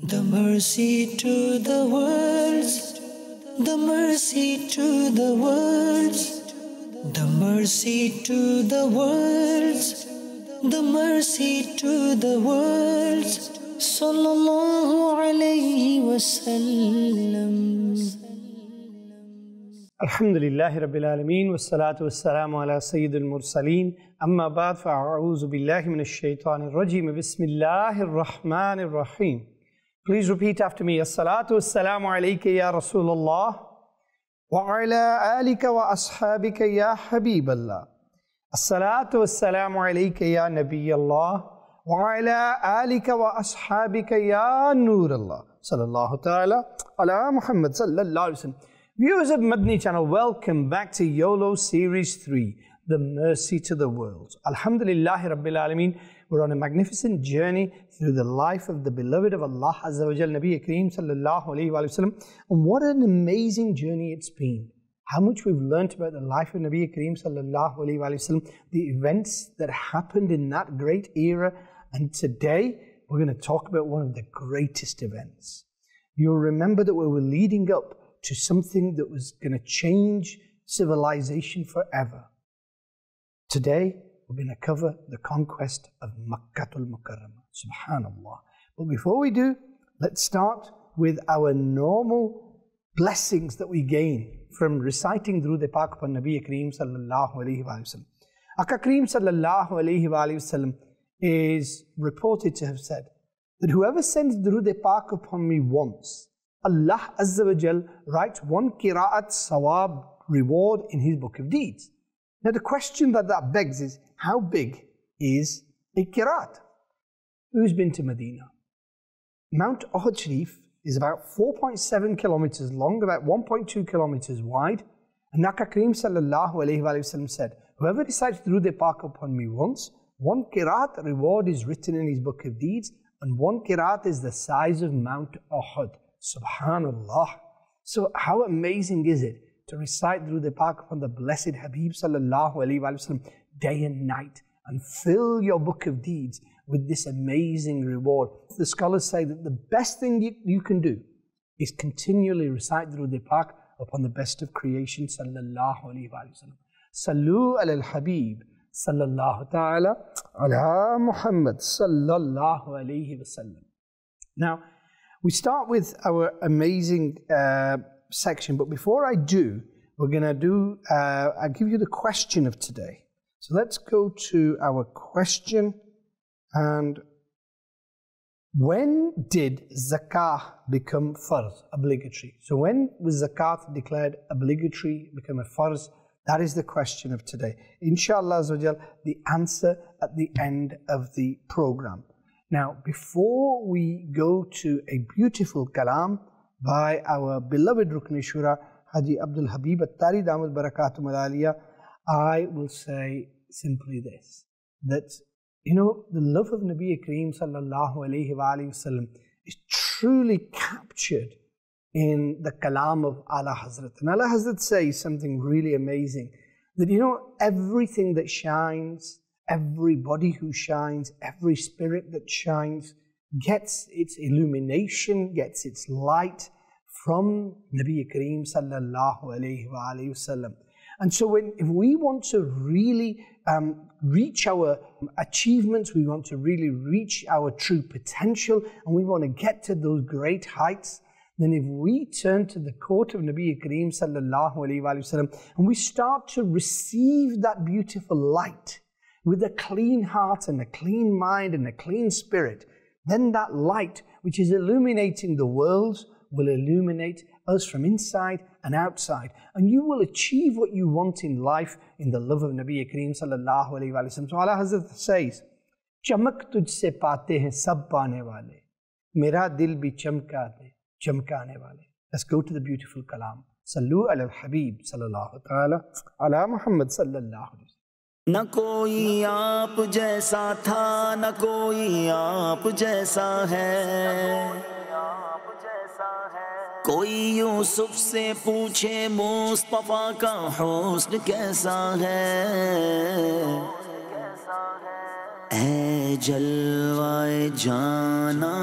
The mercy to the worlds, the mercy to the worlds, the mercy to the worlds, the mercy to the worlds, sallallahu alayhi wasallam. Alhamdulillah Rabbil Alameen, wassalatu wassalamu ala Sayyidul Mursaleen, amma ba'd fa'a'udhu billahi minash shaitanir rajim, bismillahir. Please repeat after me. As-salatu as-salamu alayka ya Rasulullah. Wa ala alika wa ashabika ya Habiballah. As-salatu as-salamu alayka ya Nabiyallah. Wa ala alika wa ashabika ya Noorallah. Sallallahu ta'ala ala Muhammad sallallahu alayhi wa sallam. Viewers of Madani channel, welcome back to YOLO Series 3, The Mercy to the World. Alhamdulillahi Rabbil Alameen. We're on a magnificent journey through the life of the beloved of Allah Azza wa Jal, Nabi Kareem Sallallahu Alaihi Wasallam. And what an amazing journey it's been. How much we've learnt about the life of Nabi Kareem Sallallahu Alaihi Wasallam, the events that happened in that great era. And today, we're going to talk about one of the greatest events. You'll remember that we were leading up to something that was going to change civilization forever. Today, we're going to cover the conquest of Makkatul Mukarramah. Subhanallah. But before we do, let's start with our normal blessings that we gain from reciting Durud Pak upon Nabi Kareem sallallahu alayhi wa sallam. Aka Kareem sallallahu alayhi wa sallam is reported to have said that whoever sends Durud Pak upon me once, Allah Azza wa Jal writes one qira'at sawab reward in his book of deeds. Now the question that that begs is, how big is a qira'at? Who's been to Medina? Mount Uhud Sharif is about 4.7 kilometers long, about 1.2 kilometers wide. And Naka Kareem sallallahu alayhi wa sallam said, whoever recites Durud Pak upon me once, one kirat reward is written in his book of deeds, and one kirat is the size of Mount Uhud. Subhanallah. So how amazing is it to recite Durud Pak upon the blessed Habib sallallahu alaihi wasallam day and night and fill your book of deeds with this amazing reward. The scholars say that the best thing you, you can do is continually recite the Pak upon the best of creation sallallahu alaihi wasallam. Sallu al Habib sallallahu ta'ala ala Muhammad sallallahu alaihi wasallam. Now, we start with our amazing uh, section, but before I do, we're going to do, uh, I'll give you the question of today. So let's go to our question. And when did zakah become farz, obligatory? So when was zakat declared obligatory, become a farz? That is the question of today. Inshallah, the answer at the end of the program. Now, before we go to a beautiful kalam by our beloved Rukni Shura, Haji Abdul Habib Attari Damad Barakatum Aliyah, I will say simply this that, you know, the love of Nabi Kareem sallallahu alayhi wa sallam is truly captured in the kalam of Ala Hazrat. And Ala Hazrat says something really amazing that, you know, everything that shines, everybody who shines, every spirit that shines, gets its illumination, gets its light from Nabi Kareem sallallahu alayhi wa sallam. And so when, if we want to really um, reach our achievements, we want to really reach our true potential, and we want to get to those great heights, then if we turn to the court of Nabi Kareem sallallahu alayhi wa sallam, and we start to receive that beautiful light, with a clean heart and a clean mind and a clean spirit, then that light which is illuminating the world will illuminate us from inside and outside, and you will achieve what you want in life in the love of Nabi Kareem sallallahu alayhi wa sallam. So Allah Hazrat says, چمک تجھ سے پاتے ہیں سب پانے والے میرا دل بھی چمکا دے چمکانے والے Let's go to the beautiful kalam. صلو علی الحبیب صلی اللہ تعالی علی محمد صلی اللہ علیہ وسلم نہ کوئی آپ جیسا تھا نہ کوئی آپ جیسا ہے نہ کوئی آپ جیسا ہے کوئی یوسف سے پوچھے مصطفیٰ کا حسن کیسا ہے؟ اے جلوائے جانا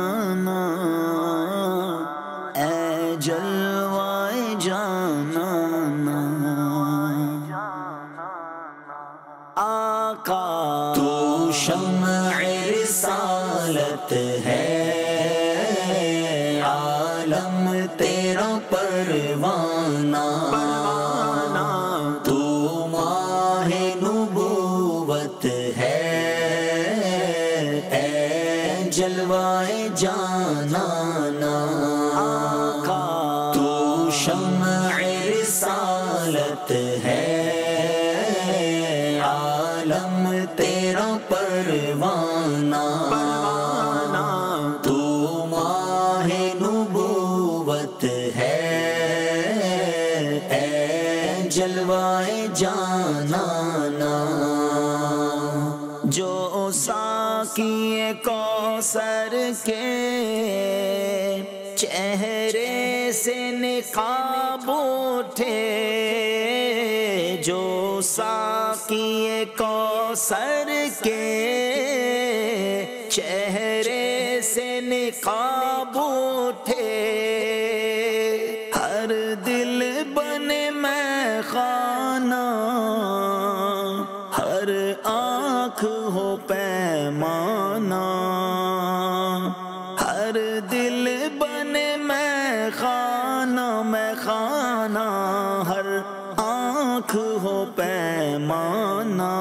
सर के آنکھ ہو پیمانہ۔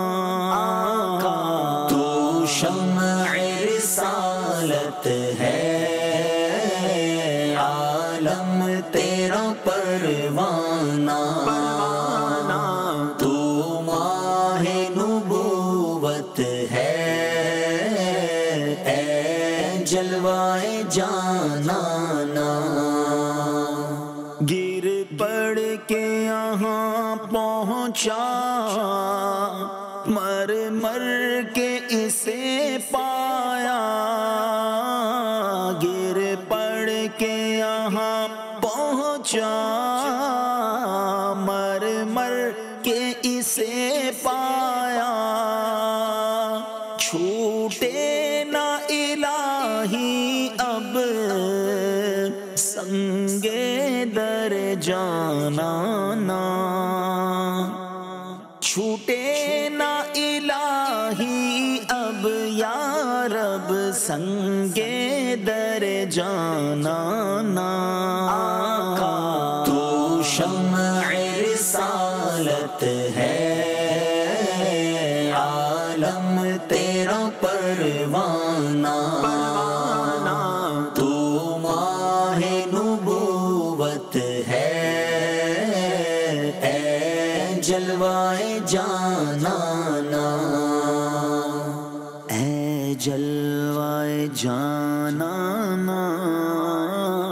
जाना ना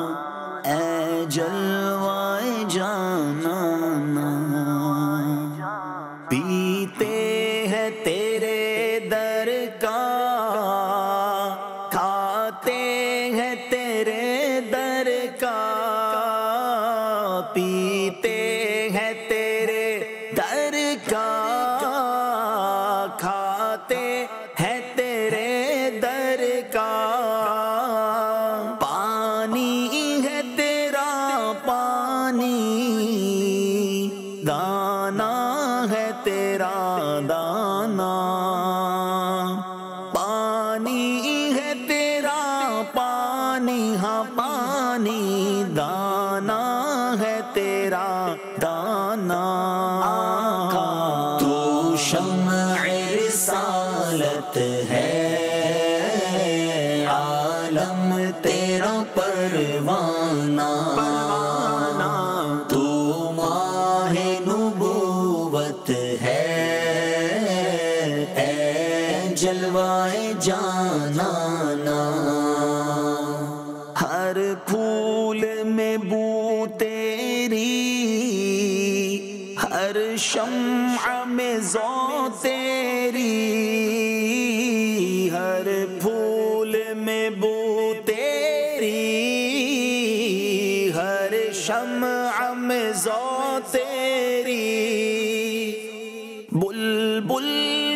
بل بل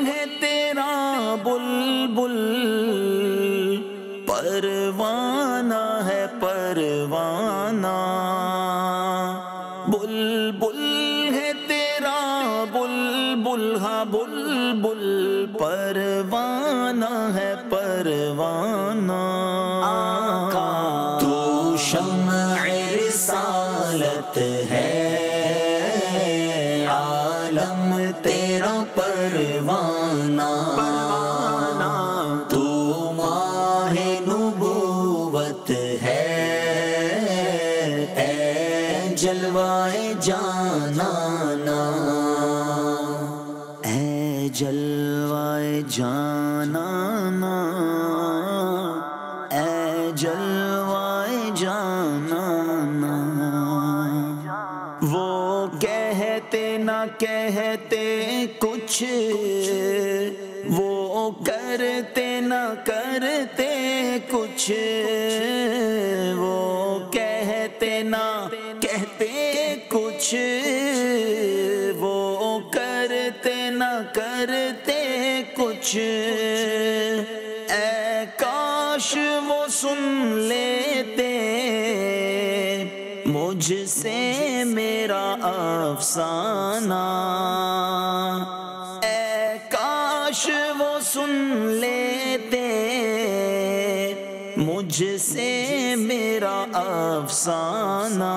ہے تیرا بل بل کچھ وہ کہتے نہ کہتے کچھ وہ کرتے نہ کرتے کچھ۔ اے کاش وہ سن لیتے، مجھ سے میرا افسانہ۔ अफसाना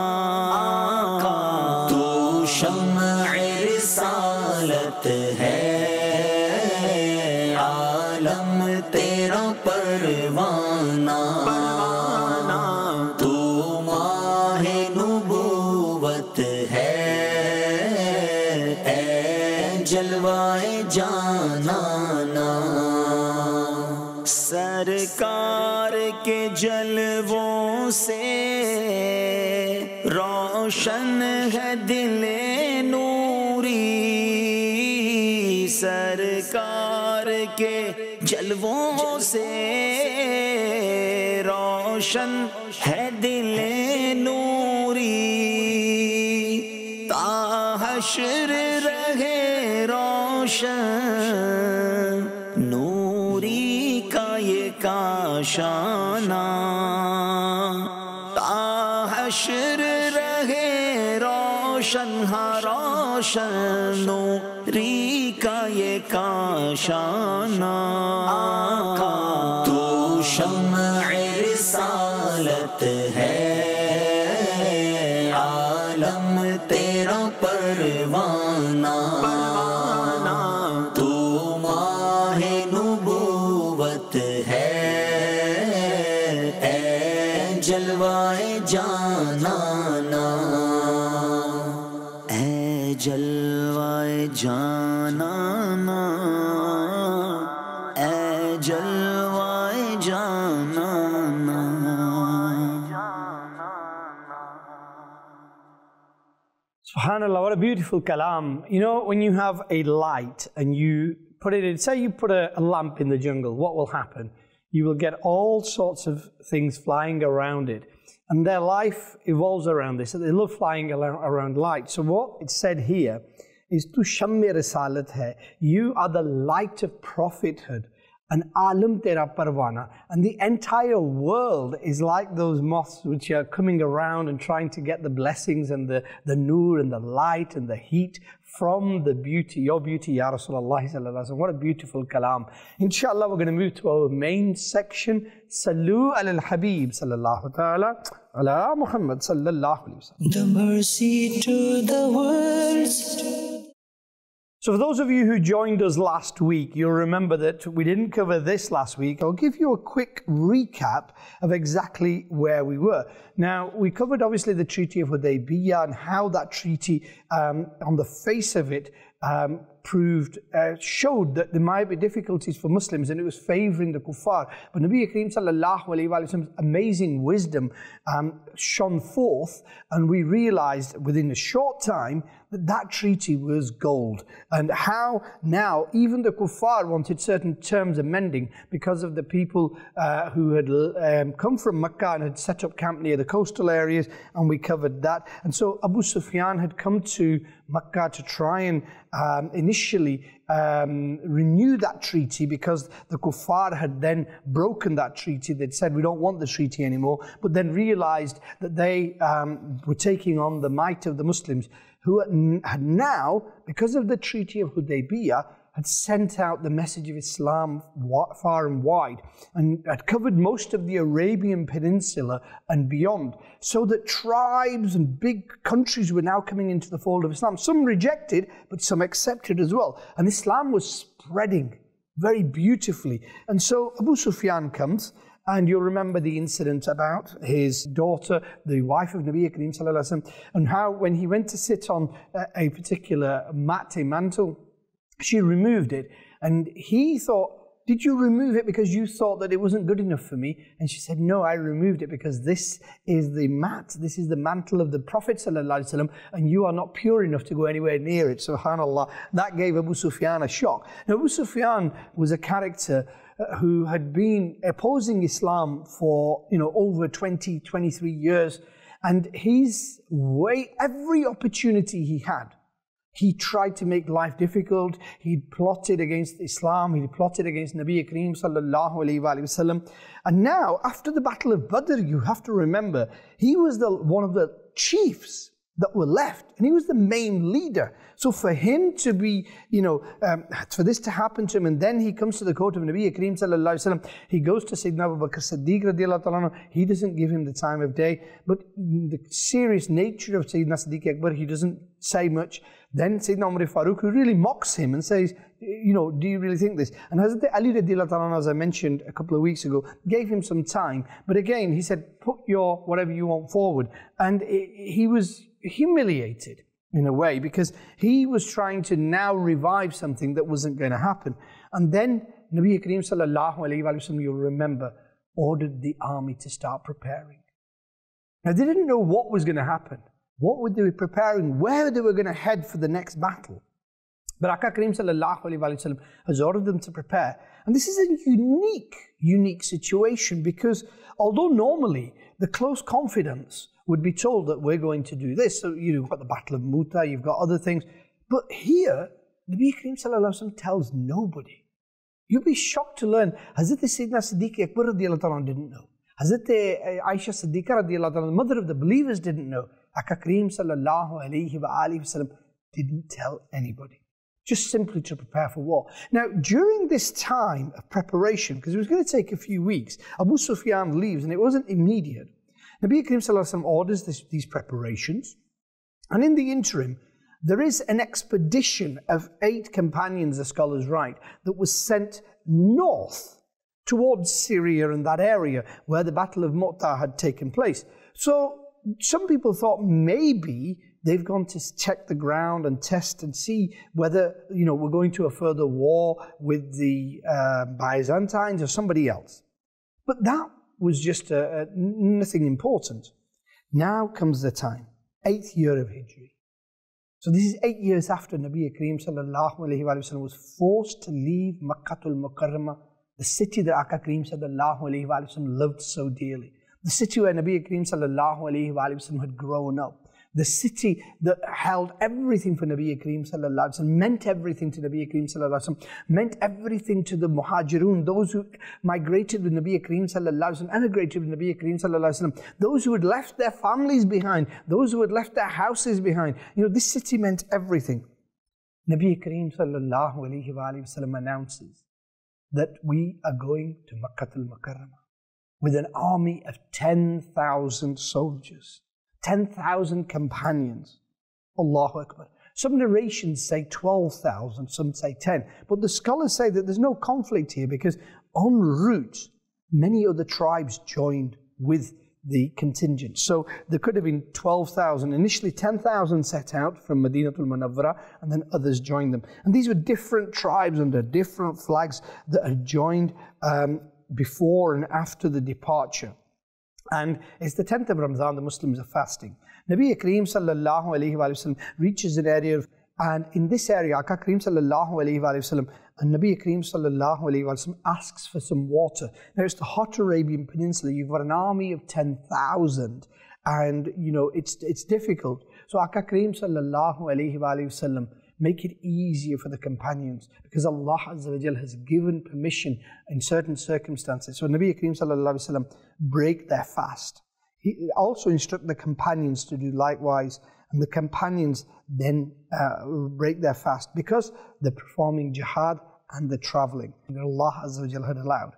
Say. Subhanallah, what a beautiful kalam. You know, when you have a light and you put it in, say you put a, a lamp in the jungle, what will happen? You will get all sorts of things flying around it. And their life evolves around this. They love flying around, light. So what it said here is to shammi risalat hai. You are the light of prophethood an alam tera. And the entire world is like those moths which are coming around and trying to get the blessings and the, the nur and the light and the heat from the beauty, your beauty, Ya Rasulullah. What a beautiful kalam. Inshallah, we're going to move to our main section. Salu al Habib sallallahu ta'ala ala Muhammad sallallahu. The mercy to the world. So, for those of you who joined us last week, you'll remember that we didn't cover this last week. I'll give you a quick recap of exactly where we were. Now, we covered obviously the Treaty of Hudaybiyah and how that treaty, um, on the face of it, um, proved, uh, showed that there might be difficulties for Muslims and it was favoring the kuffar. But Nabi Kareem sallallahu alayhi amazing wisdom um, shone forth and we realized within a short time that that treaty was gold. And how now even the kuffar wanted certain terms amending because of the people uh, who had um, come from Mecca and had set up camp near the coastal areas and we covered that. And so Abu Sufyan had come to Mecca to try and um, initially um, renew that treaty because the kuffar had then broken that treaty. They'd said, we don't want the treaty anymore, but then realized that they um, were taking on the might of the Muslims who had now, because of the Treaty of Hudaybiyah, had sent out the message of Islam far and wide and had covered most of the Arabian Peninsula and beyond, so that tribes and big countries were now coming into the fold of Islam. Some rejected, but some accepted as well. And Islam was spreading very beautifully. And so Abu Sufyan comes And you'll remember the incident about his daughter, the wife of Nabi Sallallahu and how when he went to sit on a particular mat, a mantle, she removed it. And he thought, did you remove it because you thought that it wasn't good enough for me? And she said, No, I removed it because this is the mat, this is the mantle of the Prophet, and you are not pure enough to go anywhere near it. SubhanAllah. That gave Abu Sufyan a shock. Now, Abu Sufyan was a character uh, who had been opposing Islam for you know over 20, 23 years, and he's way every opportunity he had he tried to make life difficult. He plotted against Islam. He plotted against Nabi Kareem sallallahu alayhi wa sallam. And now, after the Battle of Badr, you have to remember, he was the, one of the chiefs that were left, and he was the main leader. So for him to be, you know, um, for this to happen to him, and then he comes to the court of Nabi Kareem sallallahu alaihi wasallam, he goes to Sayyidina Abu Bakr Siddiq radiallahu ta'ala, he doesn't give him the time of day, but the serious nature of Sayyidina Siddiq Akbar, he doesn't say much. Then Sayyidina Umar Farooq, who really mocks him and says, you know, do you really think this? And Hazrat Ali radiallahu as I mentioned a couple of weeks ago, gave him some time. But again, he said, put your whatever you want forward. And it, he was humiliated in a way because he was trying to now revive something that wasn't going to happen. And then Nabi Kareem alayhi wa you'll remember, ordered the army to start preparing. Now they didn't know what was going to happen. What were they be preparing? Where they were going to head for the next battle. But Aka sallam has ordered them to prepare. And this is a unique, unique situation because although normally the close confidence would be told that we're going to do this. So you've got the Battle of Muta, you've got other things. But here, Nabi Sallallahu tells nobody. You'd be shocked to learn Hazrat Sayyidina Siddiq Akbar didn't know. Hazrat eh, Aisha Siddiqa the mother of the believers didn't know. Aka Kareem Sallallahu alayhi wa wasallam didn't tell anybody. Just simply to prepare for war. Now, during this time of preparation, because it was going to take a few weeks, Abu Sufyan leaves and it wasn't immediate. Nabi Karim orders this, these preparations, and in the interim, there is an expedition of eight companions, the scholars write, that was sent north towards Syria and that area where the Battle of Mu'tah had taken place. So some people thought maybe they've gone to check the ground and test and see whether you know we're going to a further war with the uh, Byzantines or somebody else. But that was just a, a, nothing important. Now comes the time, eighth year of Hijri. So this is eight years after Nabi Kareem sallallahu was forced to leave Makkatul Mukarramah, the city that Aka Kareem sallallahu alayhi loved so dearly. The city where Nabi Kareem sallallahu alayhi wa sallam had grown up the city that held everything for Nabi Kareem sallallahu alaihi wasallam, meant everything to Nabi Kareem sallallahu alaihi wasallam, meant everything to the muhajirun, those who migrated with Nabi Kareem sallallahu alaihi wasallam, emigrated with Nabi Kareem sallallahu alaihi wasallam, those who had left their families behind, those who had left their houses behind. You know, this city meant everything. Nabi Kareem sallallahu alaihi wasallam announces that we are going to Makkah al-Mukarramah with an army of 10,000 soldiers. 10,000 companions. Allahu Akbar. Some narrations say 12,000, some say 10. But the scholars say that there's no conflict here because en route, many other tribes joined with the contingent. So there could have been 12,000. Initially, 10,000 set out from Madinatul Munawwara, and then others joined them. And these were different tribes under different flags that had joined um, before and after the departure. And it's the 10th of Ramadan, the Muslims are fasting. Nabi Kareem sallallahu alayhi wa sallam reaches an area of, and in this area, Aka Kareem sallallahu alayhi wa sallam, and Nabi Kareem sallallahu alayhi wa sallam asks for some water. Now it's the hot Arabian Peninsula, you've got an army of 10,000, and you know, it's, it's difficult. So Aka Kareem sallallahu alayhi wa sallam make it easier for the companions because Allah Azza has given permission in certain circumstances. So Nabi Kareem wa break their fast. He also instruct the companions to do likewise, and the companions then uh, break their fast because they're performing jihad and they're traveling. Allah Azza had allowed.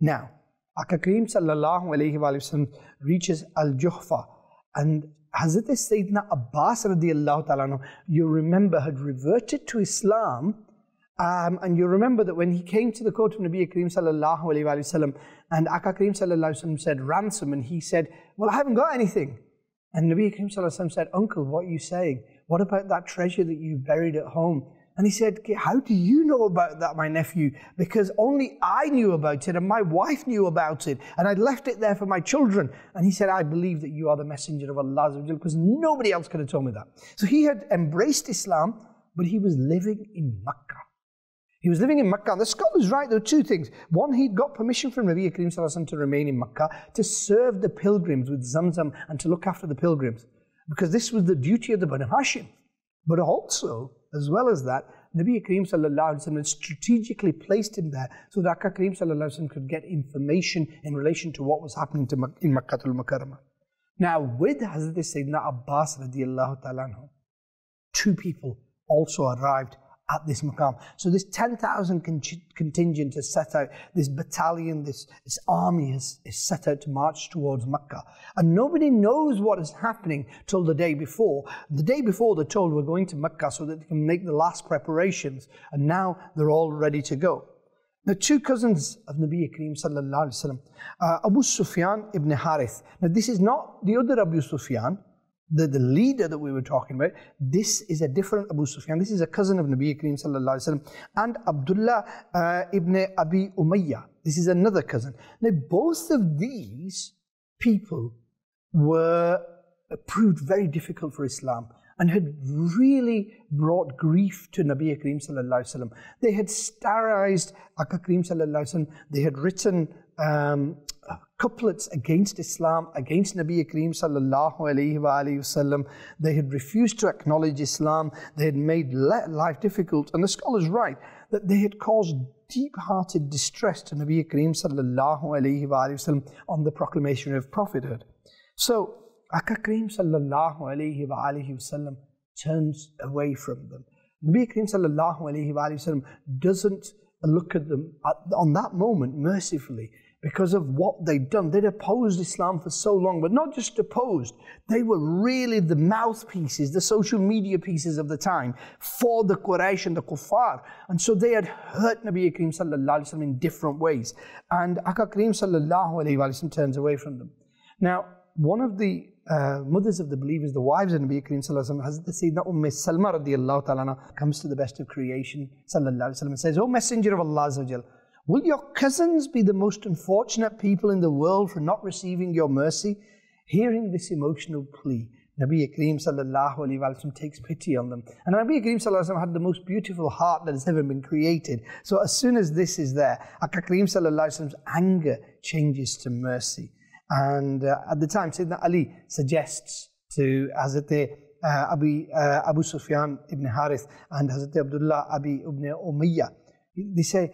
Now, Aka Kareem sallallahu wa reaches Al Juhfa and Hazrat Sayyidina Abbas radiallahu ta'ala, you remember, had reverted to Islam Um, and you remember that when he came to the court of Nabi Kareem sallallahu alayhi wa sallam, and Aka Kareem sallallahu alayhi wa said ransom, and he said, well, I haven't got anything. And Nabi Kareem sallallahu alayhi wa said, uncle, what are you saying? What about that treasure that you buried at home? And he said, How do you know about that, my nephew? Because only I knew about it and my wife knew about it. And I'd left it there for my children. And he said, I believe that you are the messenger of Allah because nobody else could have told me that. So he had embraced Islam, but he was living in Makkah. He was living in Makkah. The scholars write there are two things. One, he'd got permission from Nabi Karim to remain in Makkah to serve the pilgrims with Zamzam and to look after the pilgrims. Because this was the duty of the Banu Hashim. But also, as well as that, Nabi Kareem sallallahu alaihi wasallam strategically placed him there so that Kareem sallallahu alaihi wasallam could get information in relation to what was happening to in Makkah al-Mukarramah. Now, with Hazrat Sayyidina Abbas radiallahu ta'ala two people also arrived at this maqam. So this 10,000 contingent has set out, this battalion, this, this army is, is set out to march towards Mecca. And nobody knows what is happening till the day before. The day before they're told we're going to Mecca so that they can make the last preparations. And now they're all ready to go. The two cousins of Nabi Kareem sallallahu alaihi wasallam, uh, Abu Sufyan ibn Harith. Now this is not the other Abu Sufyan, the, the leader that we were talking about, this is a different Abu Sufyan. This is a cousin of Nabi Kareem sallallahu alaihi wasallam. And Abdullah uh, ibn Abi Umayyah. This is another cousin. Now both of these people were proved very difficult for Islam and had really brought grief to Nabi Kareem sallallahu alaihi wasallam. They had sterilized Aka Kareem sallallahu alaihi wasallam. They had written um, couplets against Islam, against Nabi Kareem sallallahu alayhi wa. They had refused to acknowledge Islam. They had made life difficult. And the scholars write that they had caused deep-hearted distress to Nabi Kareem sallallahu alayhi wa on the proclamation of prophethood. So, Aka Kareem sallallahu alayhi wa turns away from them. Nabi Kareem sallallahu alayhi wa wasallam doesn't look at them at, on that moment mercifully because of what they'd done. They'd opposed Islam for so long, but not just opposed, they were really the mouthpieces, the social media pieces of the time for the Quraysh and the Kuffar. And so they had hurt Nabi Kareem sallallahu alayhi in different ways. And Aka Kareem alayhi turns away from them. Now, one of the uh, mothers of the believers, the wives of Nabi Kareem sallallahu alayhi wa Sayyidina Umm Salma comes to the best of creation sallallahu alayhi wa and says, O Messenger of Allah Will your cousins be the most unfortunate people in the world for not receiving your mercy? Hearing this emotional plea, Nabi Kareem sallallahu alayhi wa takes pity on them. And Nabi Kareem sallallahu alayhi had the most beautiful heart that has ever been created. So as soon as this is there, Kareem sallallahu alayhi anger changes to mercy. And uh, at the time, Sayyidina Ali suggests to Hazrat uh, Abu, uh, Abu Sufyan ibn Harith and Hazrat Abdullah Abi ibn Umayyah, they say,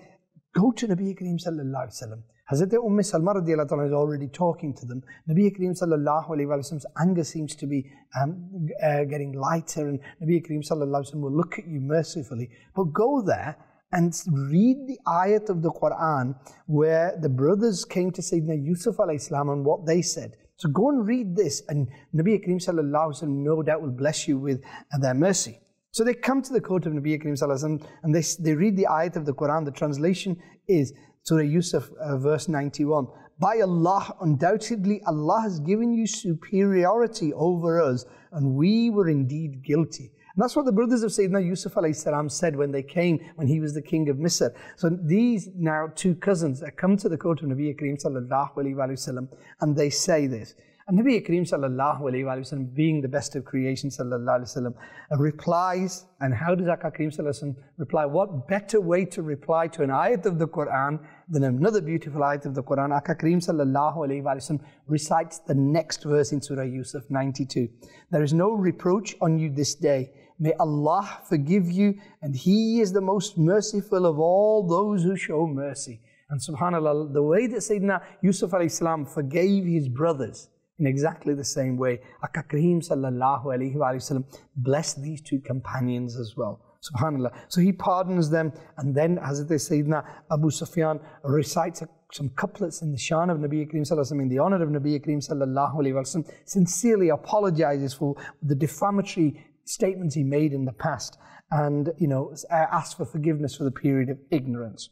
Go to Nabi Kareem sallallahu alayhi. Hazrat Umm Salma radiallahu anha is already talking to them. Nabi Kareem sallallahu alayhi wa sallam's anger seems to be um, uh, getting lighter and Nabi Kareem sallallahu alayhi wa will look at you mercifully. But go there and read the ayat of the Quran where the brothers came to Sayyidina Yusuf alayhi salam and what they said. So go and read this and Nabi Kareem sallallahu alayhi wa no doubt will bless you with their mercy. So they come to the court of Nabi Karim Sallallahu and they, they read the ayat of the Quran. The translation is Surah Yusuf, uh, verse 91. By Allah, undoubtedly Allah has given you superiority over us, and we were indeed guilty. And that's what the brothers of Sayyidina Yusuf salam said when they came, when he was the king of Misr. So these now two cousins come to the court of Nabi Karim sallallahu alayhi wa sallam, and they say this. And Nabi Kareem sallallahu alayhi wa sallam, being the best of creation sallallahu alayhi wa sallam, replies, and how does Aka Kareem sallallahu alayhi wasallam reply? What better way to reply to an ayat of the Quran than another beautiful ayat of the Quran? Aka Kareem sallallahu alayhi wa sallam recites the next verse in Surah Yusuf 92. There is no reproach on you this day. May Allah forgive you, and He is the most merciful of all those who show mercy. And subhanAllah, the way that Sayyidina Yusuf alayhi forgave his brothers, in exactly the same way, Kareem sallallahu alayhi wa sallam blessed these two companions as well. Subhanallah. So he pardons them, and then Hazrat Sayyidina Abu Sufyan recites some couplets in the shan of Nabi Kareem sallallahu in the honor of Nabi Kareem sallallahu alayhi wa sallam, sincerely apologizes for the defamatory statements he made in the past and, you know, asked for forgiveness for the period of ignorance.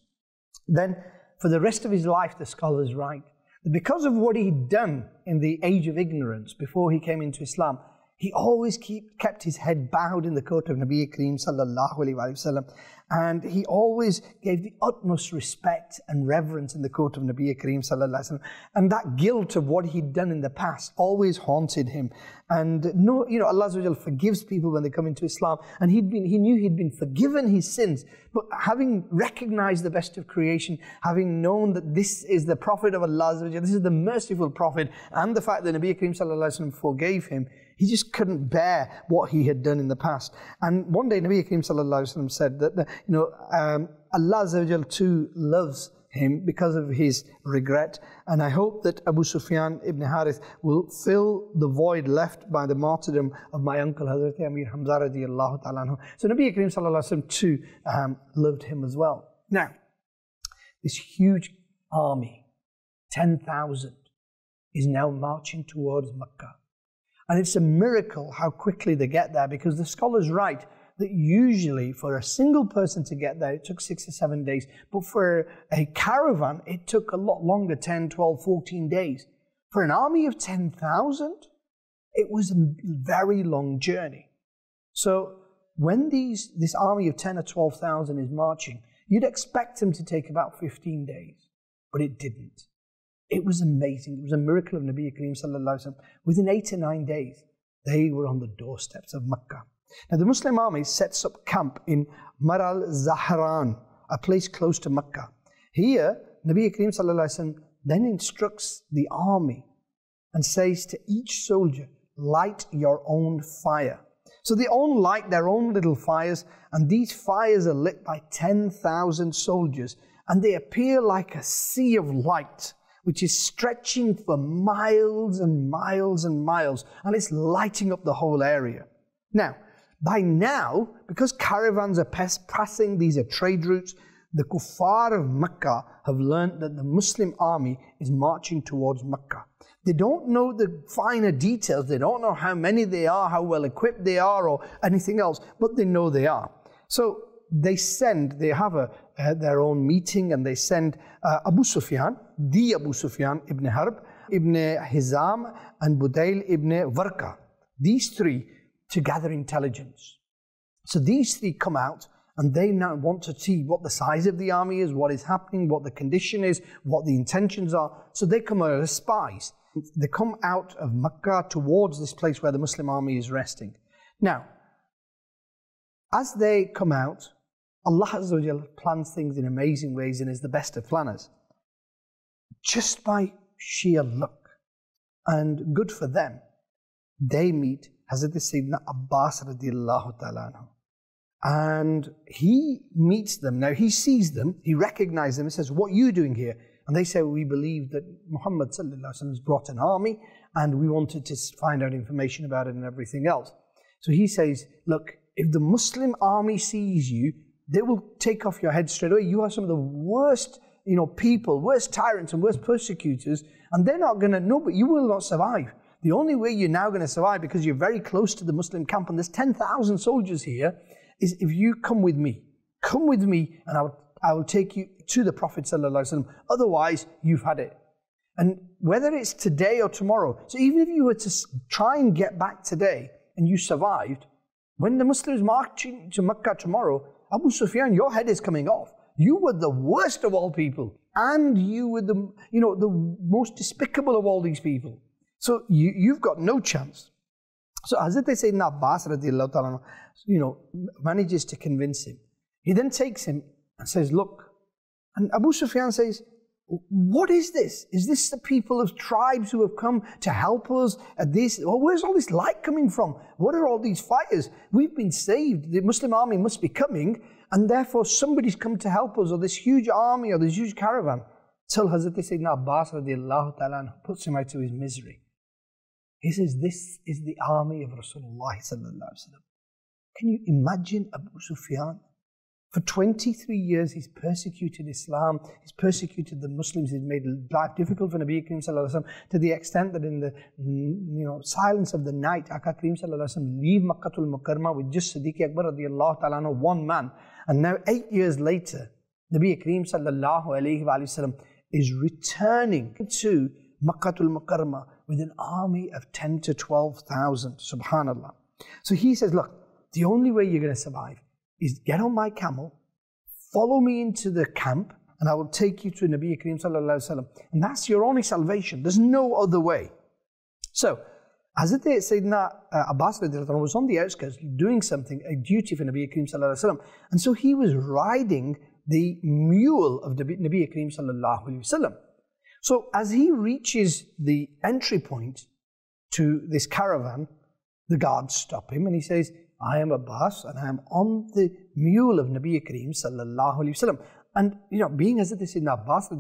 Then, for the rest of his life, the scholars write because of what he'd done in the age of ignorance before he came into Islam, he always keep, kept his head bowed in the court of Nabi Kareem sallallahu alayhi wa sallam. And he always gave the utmost respect and reverence in the court of Nabi Kareem sallallahu And that guilt of what he'd done in the past always haunted him. And no, you know, Allah forgives people when they come into Islam. And he'd been, he knew he'd been forgiven his sins. But having recognized the best of creation, having known that this is the Prophet of Allah, this is the merciful Prophet, and the fact that Nabi Kareem sallallahu forgave him, he just couldn't bear what he had done in the past. And one day Nabi sallallahu said that, you know, um, Allah too loves him because of his regret. And I hope that Abu Sufyan ibn Harith will fill the void left by the martyrdom of my uncle Hazrat Amir Hamza radiallahu ta'ala So Nabi Karim sallallahu too um, loved him as well. Now, this huge army, 10,000, is now marching towards Makkah. And it's a miracle how quickly they get there because the scholars write that usually for a single person to get there, it took six or seven days. But for a caravan, it took a lot longer 10, 12, 14 days. For an army of 10,000, it was a very long journey. So when these, this army of 10 or 12,000 is marching, you'd expect them to take about 15 days, but it didn't. It was amazing. It was a miracle of Nabi Kareem sallallahu Within eight to nine days, they were on the doorsteps of Mecca. Now the Muslim army sets up camp in Maral Zahran, a place close to Mecca. Here, Nabi Kareem sallallahu then instructs the army and says to each soldier, light your own fire. So they all light their own little fires, and these fires are lit by 10,000 soldiers, and they appear like a sea of light which is stretching for miles and miles and miles, and it's lighting up the whole area. Now, by now, because caravans are passing, these are trade routes, the kuffar of Mecca have learned that the Muslim army is marching towards Mecca. They don't know the finer details, they don't know how many they are, how well equipped they are, or anything else, but they know they are. So they send, they have a, uh, their own meeting and they send uh, Abu Sufyan, the Abu Sufyan ibn Harb, ibn Hizam, and Budail ibn Warqa. These three to gather intelligence. So these three come out and they now want to see what the size of the army is, what is happening, what the condition is, what the intentions are. So they come out as spies. They come out of Makkah towards this place where the Muslim army is resting. Now, as they come out, Allah plans things in amazing ways and is the best of planners. Just by sheer luck, and good for them, they meet Hazrat Sayyidina Abbas radiallahu ta'ala and he meets them. Now he sees them, he recognizes them, and says, What are you doing here? And they say, We believe that Muhammad has brought an army and we wanted to find out information about it and everything else. So he says, Look, if the Muslim army sees you, they will take off your head straight away. You are some of the worst, you know, people, worst tyrants and worst persecutors, and they're not going to know, but you will not survive. The only way you're now going to survive, because you're very close to the Muslim camp, and there's 10,000 soldiers here, is if you come with me. Come with me, and I will, I will take you to the Prophet. Otherwise, you've had it. And whether it's today or tomorrow, so even if you were to try and get back today and you survived, when the Muslims march to Mecca tomorrow, Abu Sufyan, your head is coming off. You were the worst of all people. And you were the, you know, the most despicable of all these people. So you, you've got no chance. So Hazrat Sayyidina Abbas radiallahu ta'ala, you know, manages to convince him. He then takes him and says, look. And Abu Sufyan says, what is this? Is this the people of tribes who have come to help us at this? Well, where's all this light coming from? What are all these fires? We've been saved. The Muslim army must be coming, and therefore somebody's come to help us, or this huge army, or this huge caravan. Till Hazrat Sayyidina Abbas ta'ala puts him out to his misery. He says, This is the army of Rasulullah Can you imagine Abu Sufyan For 23 years, he's persecuted Islam, he's persecuted the Muslims, he's made life difficult for Nabi Sallallahu to the extent that in the mm, you know, silence of the night, Aka Wasallam leave Makkatul Mukarramah with just Siddiq Akbar ta'ala one man. And now, eight years later, Nabi Sallallahu is returning to Makkatul Mukarramah with an army of 10 to 12,000. Subhanallah. So he says, Look, the only way you're going to survive is get on my camel, follow me into the camp, and I will take you to Nabi Kareem Sallallahu Alaihi Wasallam. And that's your only salvation. There's no other way. So, Hazrat Sayyidina uh, Abbas was on the outskirts doing something, a duty for Nabi Kareem Sallallahu Alaihi Wasallam. And so he was riding the mule of Nabi Kareem Sallallahu Alaihi Wasallam. So as he reaches the entry point to this caravan, the guards stop him and he says, I am Abbas and I am on the mule of Nabi Kareem sallallahu alayhi wasallam. And you know, being as it is in Abbas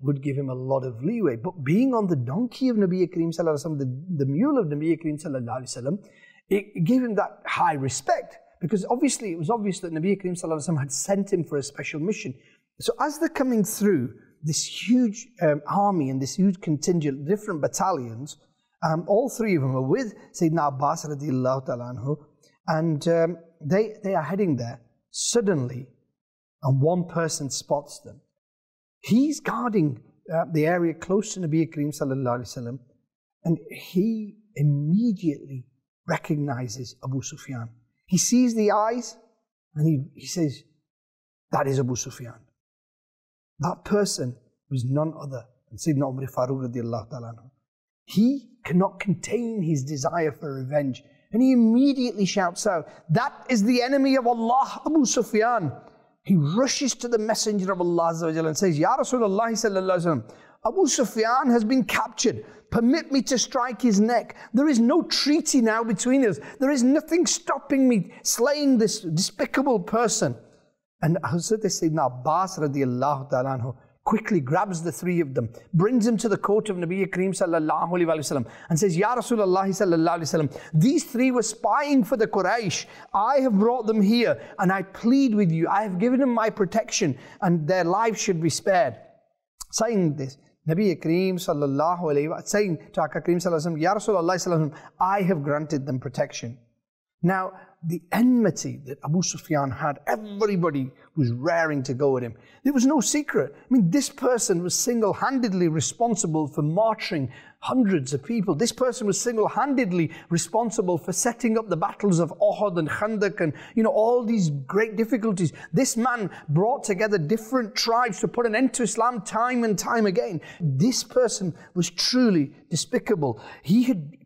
would give him a lot of leeway. But being on the donkey of Nabi Kareem sallallahu alayhi wasallam, the, the mule of Nabi Kareem sallallahu alayhi wasallam, it gave him that high respect. Because obviously, it was obvious that Nabi Kareem sallallahu alayhi wasallam had sent him for a special mission. So as they're coming through this huge um, army and this huge contingent, different battalions, um, all three of them are with Sayyidina Abbas radiallahu ta'ala anhu, and um, they, they are heading there. Suddenly, and one person spots them. He's guarding uh, the area close to Nabi Kareem sallallahu alaihi wasallam, and he immediately recognizes Abu Sufyan. He sees the eyes, and he, he says, "That is Abu Sufyan." That person was none other than Sayyidina Umar Farooq radiallahu. He cannot contain his desire for revenge. And he immediately shouts out, That is the enemy of Allah, Abu Sufyan. He rushes to the Messenger of Allah and says, Ya Rasulullah, Abu Sufyan has been captured. Permit me to strike his neck. There is no treaty now between us. There is nothing stopping me slaying this despicable person. And Hazrat Sayyidina Abbas quickly grabs the three of them, brings them to the court of Nabi Kareem sallallahu alayhi wasallam, and says, Ya Rasulullah sallallahu alayhi wasallam, these three were spying for the Quraysh. I have brought them here, and I plead with you. I have given them my protection, and their lives should be spared. Saying this, Nabi Kareem sallallahu alayhi wa saying to Aka Kareem sallallahu alayhi wa Ya Rasulullah sallallahu I have granted them protection. Now, the enmity that Abu Sufyan had, everybody was raring to go at him. There was no secret. I mean, this person was single handedly responsible for marching hundreds of people. This person was single handedly responsible for setting up the battles of Uhud and Khandaq and, you know, all these great difficulties. This man brought together different tribes to put an end to Islam time and time again. This person was truly despicable. He had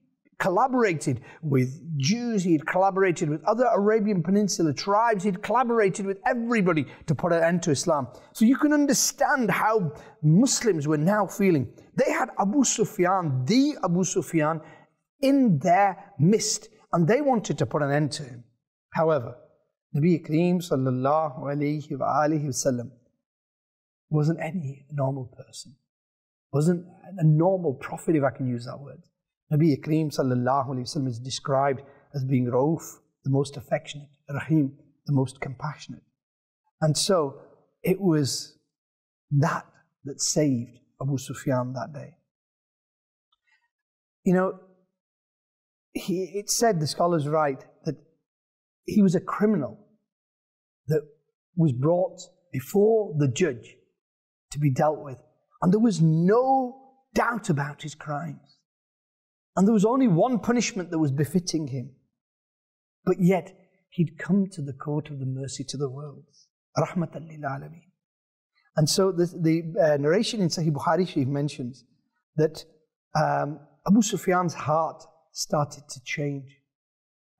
collaborated with Jews, he had collaborated with other Arabian Peninsula tribes, he'd collaborated with everybody to put an end to Islam. So you can understand how Muslims were now feeling. They had Abu Sufyan, the Abu Sufyan, in their midst, and they wanted to put an end to him. However, Nabi Kareem wasallam wasn't any normal person, wasn't a normal prophet, if I can use that word. Nabi Kareem sallallahu wasallam is described as being Rauf, the most affectionate, Rahim, the most compassionate. And so it was that that saved Abu Sufyan that day. You know, he, it said, the scholars write, that he was a criminal that was brought before the judge to be dealt with. And there was no doubt about his crimes. And there was only one punishment that was befitting him. But yet, he'd come to the court of the mercy to the world. Rahmatan lil alameen. And so the, the uh, narration in Sahih Bukhari Sharif mentions that um, Abu Sufyan's heart started to change.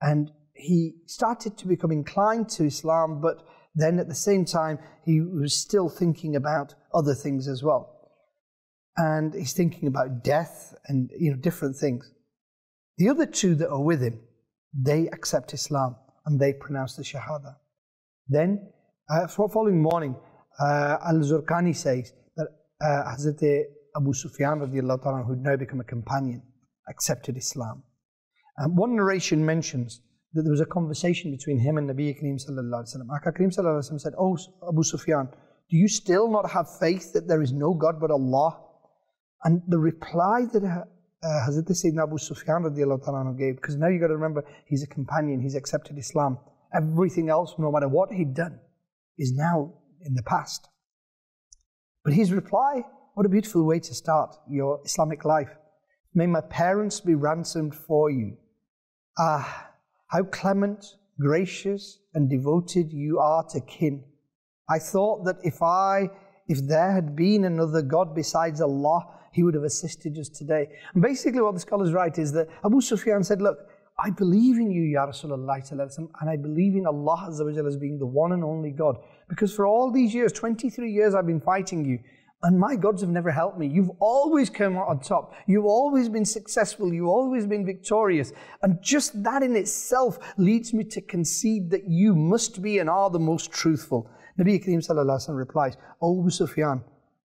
And he started to become inclined to Islam, but then at the same time, he was still thinking about other things as well and he's thinking about death and you know different things. The other two that are with him, they accept Islam and they pronounce the Shahada. Then, uh, following morning, uh, Al Zurkani says that uh, Hazrat Abu Sufyan, who had now become a companion, accepted Islam. And one narration mentions that there was a conversation between him and Nabi Kareem sallallahu alaihi wasallam. Kareem sallallahu alaihi wasallam said, "Oh Abu Sufyan, do you still not have faith that there is no God but Allah?" And the reply that uh, Hazrat Sayyidina Abu Sufyan radiallahu gave, because now you've got to remember, he's a companion, he's accepted Islam. Everything else, no matter what he'd done, is now in the past. But his reply, what a beautiful way to start your Islamic life. May my parents be ransomed for you. Ah, how clement, gracious, and devoted you are to kin. I thought that if I, if there had been another God besides Allah, he would have assisted us today. And basically, what the scholars write is that Abu Sufyan said, Look, I believe in you, Ya Rasulullah, and I believe in Allah as being the one and only God. Because for all these years, 23 years, I've been fighting you. And my gods have never helped me. You've always come out on top. You've always been successful. You've always been victorious. And just that in itself leads me to concede that you must be and are the most truthful. Nabi Kareem replies, O Abu Sufyan,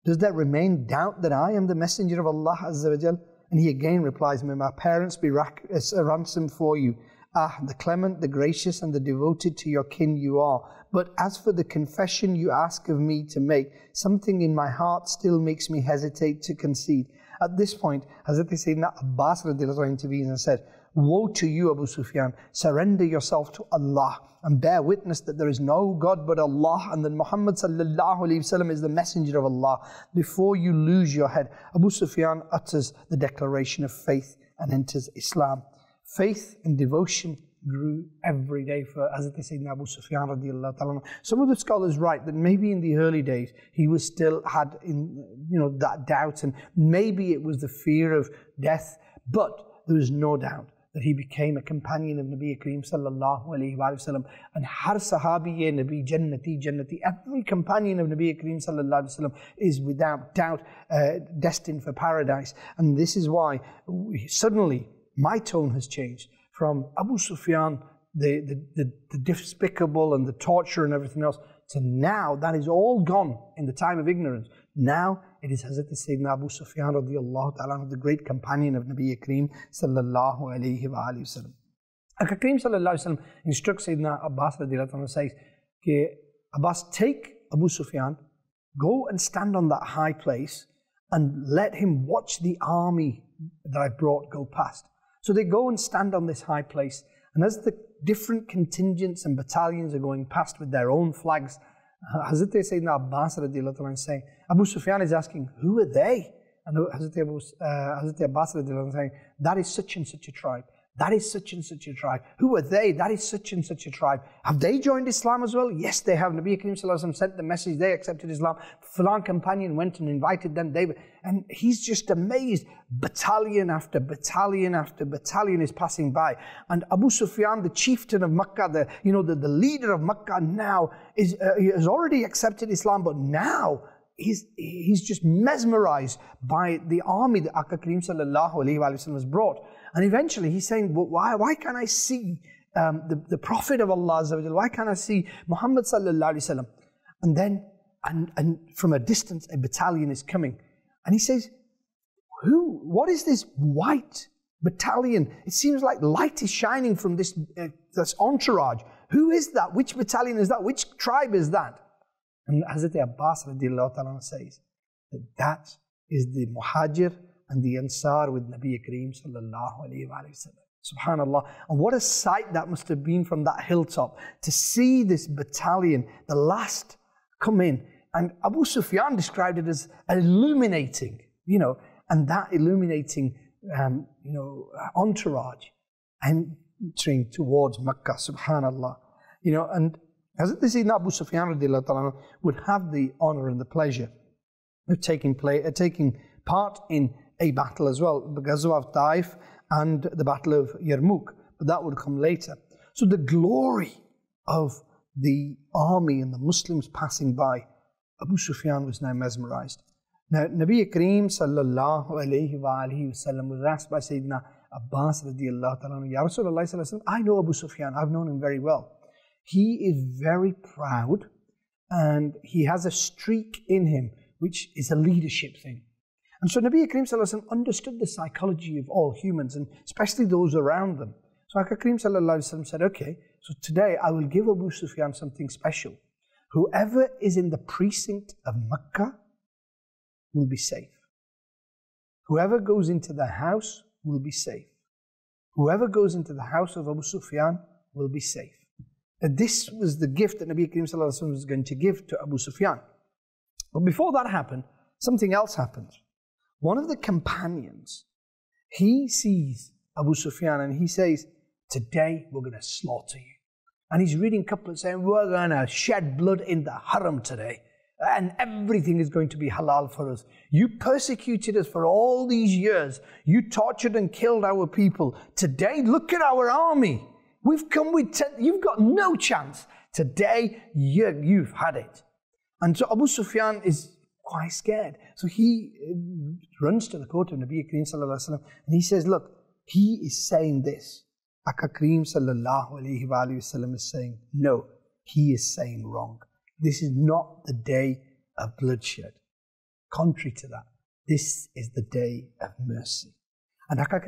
does there remain doubt that I am the messenger of Allah Azza wa Jal? And he again replies, May my parents be a ransom for you. Ah, the clement, the gracious, and the devoted to your kin you are. But as for the confession you ask of me to make, something in my heart still makes me hesitate to concede. At this point, Hazrat Sayyidina Abbas intervenes and said, Woe to you, Abu Sufyan. Surrender yourself to Allah and bear witness that there is no God but Allah and that Muhammad sallallahu is the messenger of Allah. Before you lose your head, Abu Sufyan utters the declaration of faith and enters Islam. Faith and devotion grew every day for Hazrat Sayyidina Abu Sufyan radiallahu. Some of the scholars write that maybe in the early days he was still had in, you know, that doubt and maybe it was the fear of death, but there was no doubt that he became a companion of Nabi Kareem sallallahu alayhi wa sallam. And har sahabi Nabi jannati jannati. Every companion of Nabi Kareem sallallahu alayhi wa sallam is without doubt uh, destined for paradise. And this is why suddenly my tone has changed from Abu Sufyan, the, the, the, the despicable and the torture and everything else, to now that is all gone in the time of ignorance. Now it is Hazrat Sayyidina Abu Sufyan radiallahu ta'ala, the great companion of Nabi Kareem sallallahu alayhi wa sallam. Kareem sallallahu alayhi wa sallam instructs Sayyidina Abbas radiallahu ta'ala says, Abbas, take Abu Sufyan, go and stand on that high place and let him watch the army that I brought go past. So they go and stand on this high place, and as the different contingents and battalions are going past with their own flags, Hazrat Sayyidina Abbas is saying, Abu Sufyan is asking, who are they? And Hazrat, Abu, uh, Abbas is saying, that is such and such a tribe. That is such and such a tribe. Who are they? That is such and such a tribe. Have they joined Islam as well? Yes, they have. Nabi Karim sent the message. They accepted Islam. Fulan companion went and invited them. They, and he's just amazed. Battalion after battalion after battalion is passing by. And Abu Sufyan, the chieftain of Makkah, the, you know, the, the leader of Makkah now is, uh, has already accepted Islam, but now he's, he's just mesmerized by the army that Akka Karim sallallahu alayhi wa sallam has brought. And eventually he's saying, well, why, why can't I see um, the, the Prophet of Allah? Why can't I see Muhammad? And then, and, and from a distance, a battalion is coming. And he says, who, what is this white battalion? It seems like light is shining from this, uh, this entourage. Who is that? Which battalion is that? Which tribe is that? And Hazrat Abbas says that that is the Muhajir and the Ansar with Nabi Kareem sallallahu alayhi wa Subhanallah. And what a sight that must have been from that hilltop to see this battalion, the last, come in. And Abu Sufyan described it as illuminating, you know, and that illuminating, um, you know, entourage entering towards Makkah, subhanallah. You know, and this is Abu Sufyan would have the honor and the pleasure of taking, play, uh, taking part in a battle as well, the Ghazwa of Taif and the Battle of Yarmouk, but that would come later. So the glory of the army and the Muslims passing by, Abu Sufyan was now mesmerized. Now, Nabi Kareem sallallahu alayhi wa alayhi wasallam was asked by Sayyidina Abbas radiallahu ta'ala, Ya Rasulullah I know Abu Sufyan, I've known him very well. He is very proud and he has a streak in him which is a leadership thing. And so Nabi Karim understood the psychology of all humans, and especially those around them. So Aka Kareem sallallahu said, okay, so today I will give Abu Sufyan something special. Whoever is in the precinct of Makkah will be safe. Whoever goes into the house will be safe. Whoever goes into the house of Abu Sufyan will be safe. And this was the gift that Nabi Karim was going to give to Abu Sufyan. But before that happened, something else happened. One of the companions, he sees Abu Sufyan and he says, Today we're going to slaughter you. And he's reading couplets saying, We're going to shed blood in the haram today. And everything is going to be halal for us. You persecuted us for all these years. You tortured and killed our people. Today, look at our army. We've come with, ten, you've got no chance. Today, you, you've had it. And so Abu Sufyan is quite scared. So he uh, runs to the court of Nabi Kareem and he says, look, he is saying this. Aka is saying, no, he is saying wrong. This is not the day of bloodshed. Contrary to that, this is the day of mercy. And Aka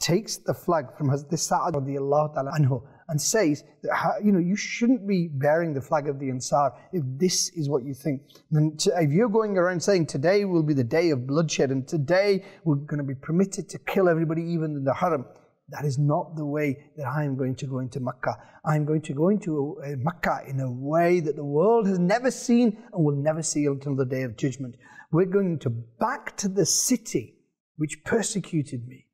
takes the flag from Hazrat Sa'ad anhu and says that you know you shouldn't be bearing the flag of the Ansar if this is what you think. Then if you're going around saying today will be the day of bloodshed and today we're going to be permitted to kill everybody even in the Haram, that is not the way that I am going to go into Makkah. I'm going to go into uh, Makkah in a way that the world has never seen and will never see until the day of judgment. We're going to back to the city which persecuted me.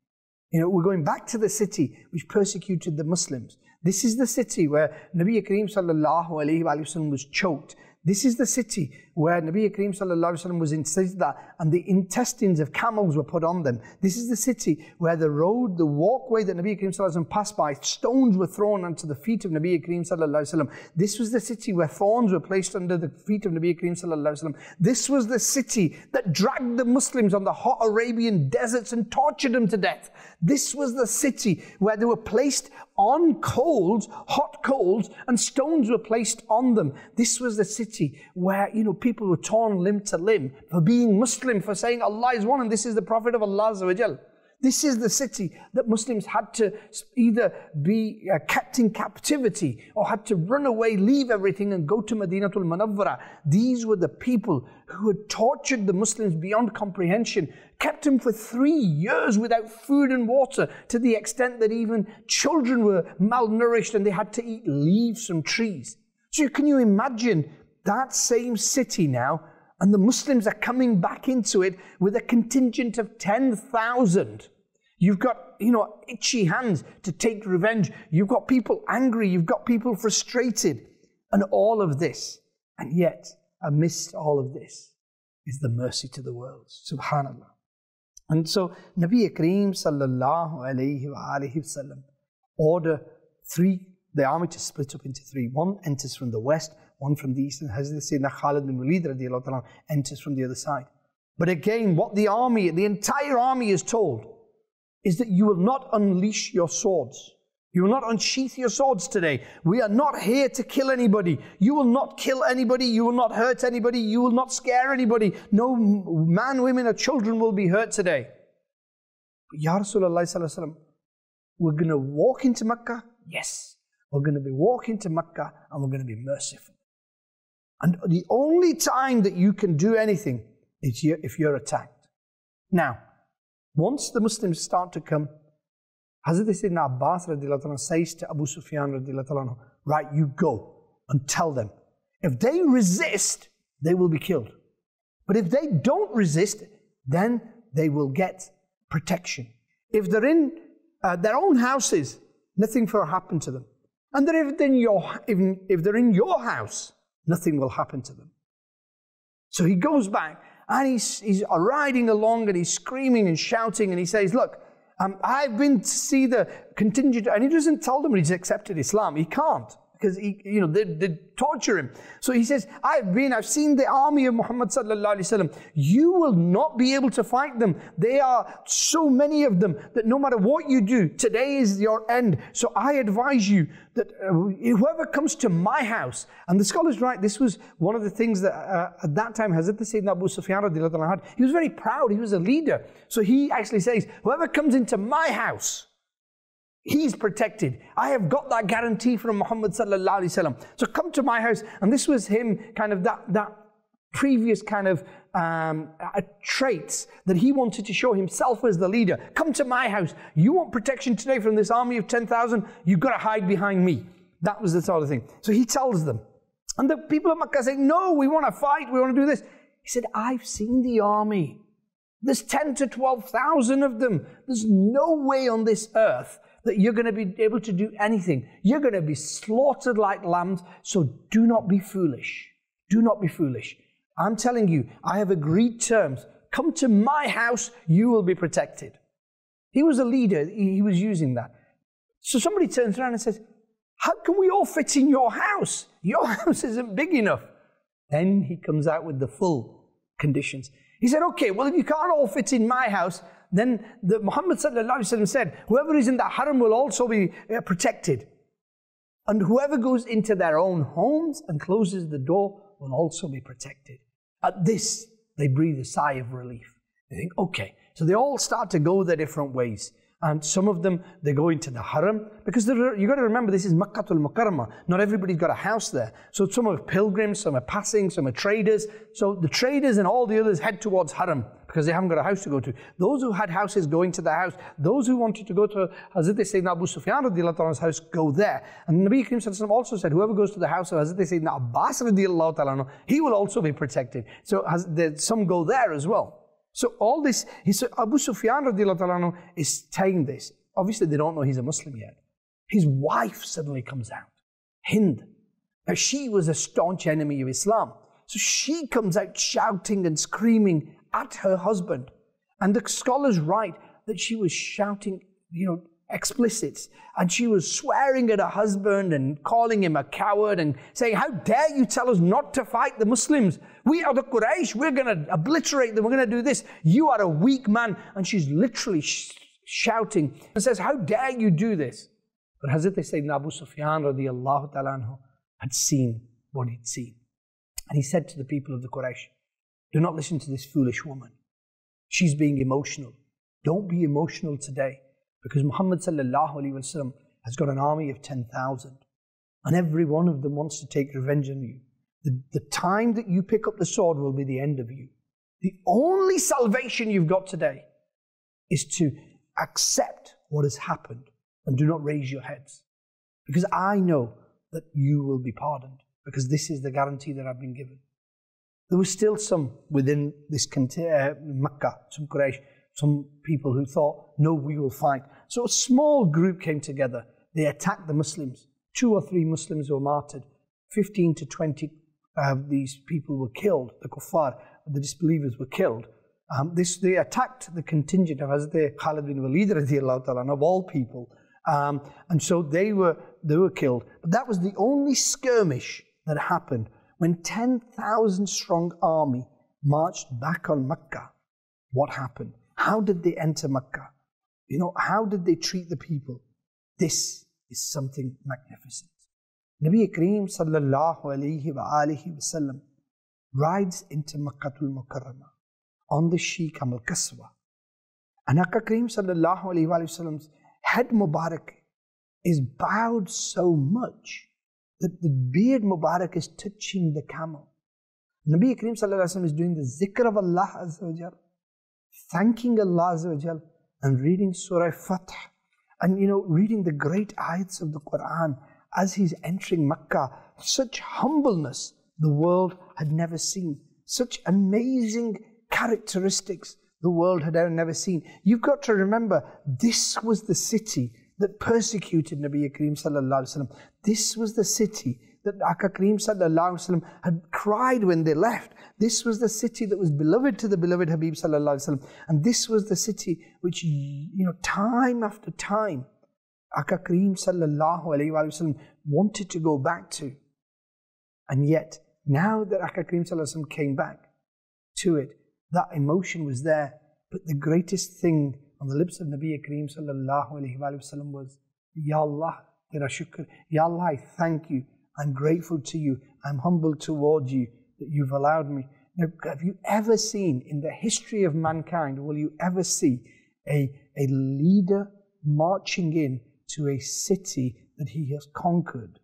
You know, we're going back to the city which persecuted the Muslims. This is the city where Nabi Kareem sallallahu alayhi wa was choked. This is the city where Nabi Kareem sallallahu was in sajda and the intestines of camels were put on them. This is the city where the road, the walkway that Nabi Kareem sallallahu passed by, stones were thrown onto the feet of Nabi Kareem sallallahu This was the city where thorns were placed under the feet of Nabi Kareem sallallahu This was the city that dragged the Muslims on the hot Arabian deserts and tortured them to death. This was the city where they were placed on coals, hot coals, and stones were placed on them. This was the city where, you know, people were torn limb to limb for being Muslim, for saying Allah is one, and this is the Prophet of Allah. This is the city that Muslims had to either be uh, kept in captivity or had to run away, leave everything, and go to Madinatul Munawwara. These were the people who had tortured the Muslims beyond comprehension, kept them for three years without food and water, to the extent that even children were malnourished and they had to eat leaves from trees. So, can you imagine that same city now? And the Muslims are coming back into it with a contingent of 10,000. You've got, you know, itchy hands to take revenge. You've got people angry. You've got people frustrated. And all of this. And yet, amidst all of this, is the mercy to the world. Subhanallah. And so, Nabi Kareem sallallahu alayhi wa alayhi wasallam order three, the army to split up into three. One enters from the west, one from the east, and Hazrat Sayyidina Khalid bin Walid radiallahu enters from the other side. But again, what the army, the entire army is told, is that you will not unleash your swords. You will not unsheath your swords today. We are not here to kill anybody. You will not kill anybody. You will not hurt anybody. You will not scare anybody. No man, women, or children will be hurt today. But Ya Rasulullah, we're going to walk into Makkah. Yes. We're going to be walking to Makkah and we're going to be merciful. And the only time that you can do anything is if you're attacked. Now, once the Muslims start to come, Hazrat Sayyidina Abbas anhu, says to Abu Sufyan, right, you go and tell them. If they resist, they will be killed. But if they don't resist, then they will get protection. If they're in uh, their own houses, nothing will happen to them. And if they're, in your, if, if they're in your house, nothing will happen to them. So he goes back and he's, he's riding along and he's screaming and shouting and he says, Look, um, I've been to see the contingent, and he doesn't tell them he's accepted Islam. He can't because he, you know, they, they torture him. So he says, I've been, I've seen the army of Muhammad sallallahu alaihi wasallam. You will not be able to fight them. They are so many of them that no matter what you do, today is your end. So I advise you that uh, whoever comes to my house, and the scholars write, this was one of the things that uh, at that time Hazrat the Sayyidina Abu Sufyan had. He was very proud. He was a leader. So he actually says, whoever comes into my house, He's protected. I have got that guarantee from Muhammad sallallahu alaihi wasallam. So come to my house, and this was him, kind of that that previous kind of um, uh, traits that he wanted to show himself as the leader. Come to my house. You want protection today from this army of 10,000? You've got to hide behind me. That was the sort of thing. So he tells them. And the people of Makkah say, No, we want to fight. We want to do this. He said, I've seen the army. There's 10 to 12,000 of them. There's no way on this earth that you're going to be able to do anything. You're going to be slaughtered like lambs. So do not be foolish. Do not be foolish. I'm telling you, I have agreed terms. Come to my house, you will be protected. He was a leader, he was using that. So somebody turns around and says, How can we all fit in your house? Your house isn't big enough. Then he comes out with the full conditions. He said, Okay, well, if you can't all fit in my house, then the Muhammad said, Whoever is in the haram will also be uh, protected. And whoever goes into their own homes and closes the door will also be protected. At this, they breathe a sigh of relief. They think, okay. So they all start to go their different ways. And some of them, they go into the haram. Because you got to remember, this is Makkatul Mukarramah. Not everybody's got a house there. So some are pilgrims, some are passing, some are traders. So the traders and all the others head towards haram because they haven't got a house to go to. Those who had houses going to their house, those who wanted to go to Hazrat Sayyidina Abu Sufyan radiallahu house, go there. And Nabi Karim also said, whoever goes to the house of Hazrat Sayyidina Abbas ta'ala, he will also be protected. So some go there as well. So all this, he said, Abu Sufyan radiallahu is saying this. Obviously they don't know he's a Muslim yet. His wife suddenly comes out, Hind. Now she was a staunch enemy of Islam. So she comes out shouting and screaming at her husband. And the scholars write that she was shouting, you know, explicits. And she was swearing at her husband and calling him a coward and saying, How dare you tell us not to fight the Muslims? We are the Quraysh. We're going to obliterate them. We're going to do this. You are a weak man. And she's literally sh- shouting and says, How dare you do this? But Hazrat Sayyidina Abu Sufyan radiallahu ta'ala had seen what he'd seen. And he said to the people of the Quraysh, do not listen to this foolish woman. She's being emotional. Don't be emotional today because Muhammad wasallam has got an army of 10,000 and every one of them wants to take revenge on you. The, the time that you pick up the sword will be the end of you. The only salvation you've got today is to accept what has happened and do not raise your heads. Because I know that you will be pardoned because this is the guarantee that I've been given. There were still some within this uh, Makkah, some Quraysh, some people who thought, no, we will fight. So a small group came together. They attacked the Muslims. Two or three Muslims were martyred. 15 to 20 of these people were killed. The kuffar, the disbelievers were killed. Um, this, they attacked the contingent of Hazrat Khalid bin Walid of all people. Um, and so they were, they were killed. But that was the only skirmish that happened when 10,000 strong army marched back on Mecca, what happened? How did they enter Mecca? You know, how did they treat the people? This is something magnificent. Nabi Kareem sallallahu alayhi wa alihi wasallam rides into Makkatul Mukarramah on the Sheikh camel Kaswa. And Akka Kareem sallallahu alayhi wa sallam's head Mubarak is bowed so much that the beard Mubarak is touching the camel. Nabi Kareem Sallallahu is doing the zikr of Allah Azza thanking Allah Azza and reading Surah Fath and you know reading the great ayats of the Quran as he's entering Makkah. Such humbleness the world had never seen. Such amazing characteristics the world had never seen. You've got to remember, this was the city that persecuted Nabi Kareem sallallahu alaihi wasallam. This was the city that Aka Kareem sallallahu alaihi wasallam had cried when they left. This was the city that was beloved to the beloved Habib sallallahu alaihi wasallam, and this was the city which you know time after time Aka Kareem sallallahu alaihi wasallam wanted to go back to, and yet now that Aka Kareem sallallahu alaihi wasallam came back to it, that emotion was there. But the greatest thing on the lips of Nabi Kareem sallallahu alayhi was, Ya Allah, tera shukr. Ya Allah, I thank you. I'm grateful to you. I'm humble towards you that you've allowed me. Now, have you ever seen in the history of mankind, will you ever see a, a leader marching in to a city that he has conquered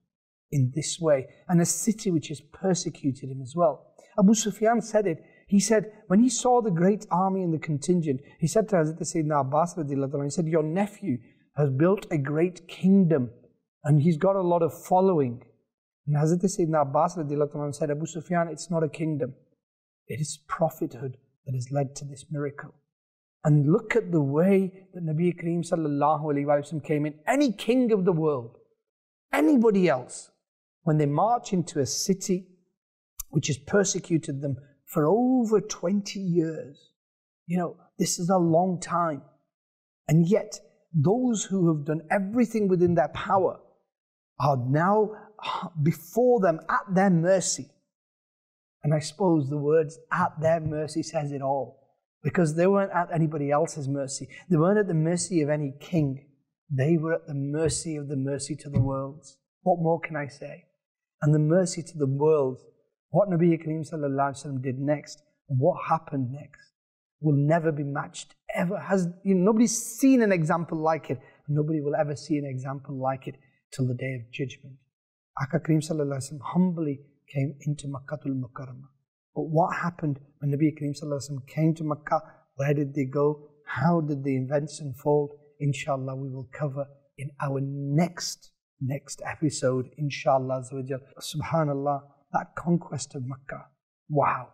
in this way, and a city which has persecuted him as well. Abu Sufyan said it. He said, when he saw the great army and the contingent, he said to Hazrat Sayyidina Abbas, he said, Your nephew has built a great kingdom and he's got a lot of following. And Hazrat Sayyidina Abbas said, Abu Sufyan, it's not a kingdom. It is prophethood that has led to this miracle. And look at the way that Nabi Kareem sallallahu alayhi wa came in. Any king of the world, anybody else, when they march into a city which has persecuted them for over 20 years, you know, this is a long time. And yet, those who have done everything within their power are now uh, before them at their mercy. And I suppose the words at their mercy says it all. Because they weren't at anybody else's mercy. They weren't at the mercy of any king. They were at the mercy of the mercy to the world. What more can I say? And the mercy to the world, what Nabi Kareem did next, and what happened next, will never be matched. Ever has you know, seen an example like it. Nobody will ever see an example like it till the day of judgment. Aka Kareem humbly came into Makkatul Mukarramah. But what happened when Nabi Kareem came to Makkah? Where did they go? How did the events unfold? Inshallah, we will cover in our next next episode. Inshallah, Subhanallah, that conquest of Mecca. Wow,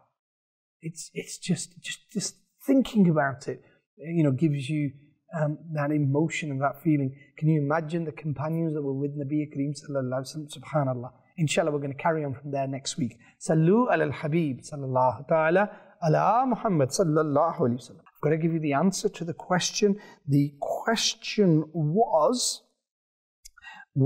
it's it's just just just thinking about it. You know, gives you um, that emotion and that feeling. Can you imagine the companions that were with Nabi Kareem sallallahu alaihi? Subhanallah. Inshallah, we're going to carry on from there next week. Sallu al Habib sallallahu ta'ala ala Muhammad sallallahu. I've got to give you the answer to the question. The question was,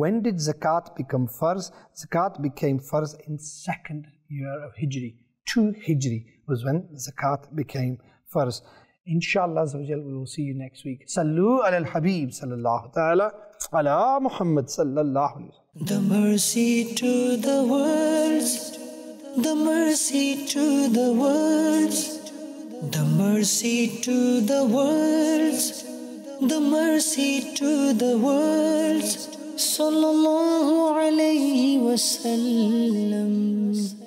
when did zakat become farz? Zakat became farz in second year of Hijri. Two Hijri was when zakat became farz. Inshallah, we will see you next week. Sallu al Habib sallallahu ta'ala ala Muhammad sallallahu The mercy to the worlds, the mercy to the worlds, the mercy to the worlds, the mercy to the worlds. Sallallahu alayhi wa sallam.